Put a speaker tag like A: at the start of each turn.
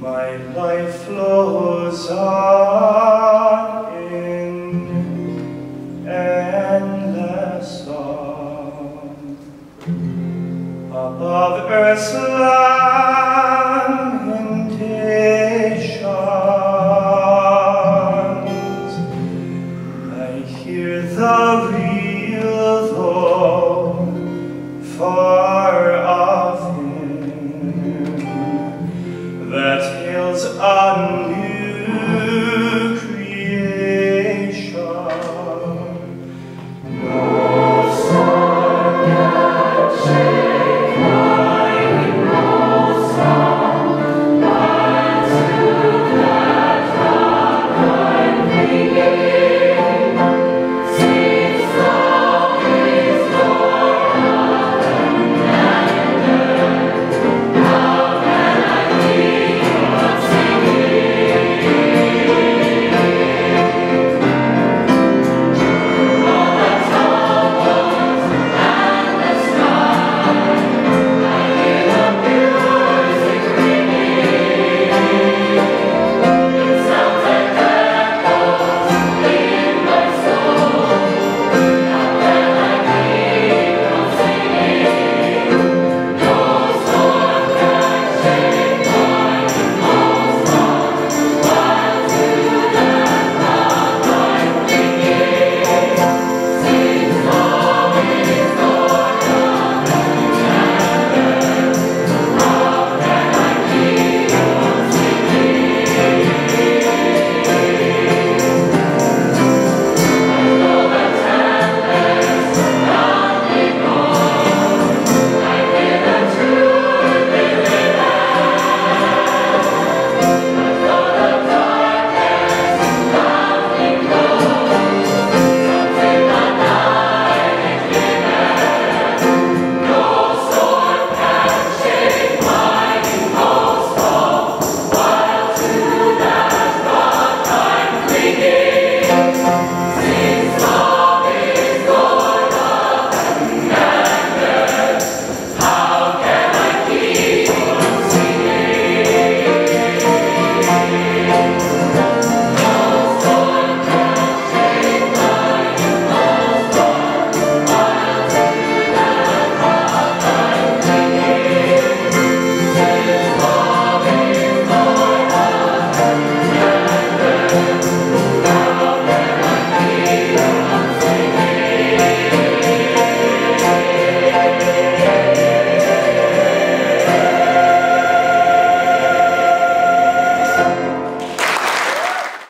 A: My life flows on in endless song above earth's light.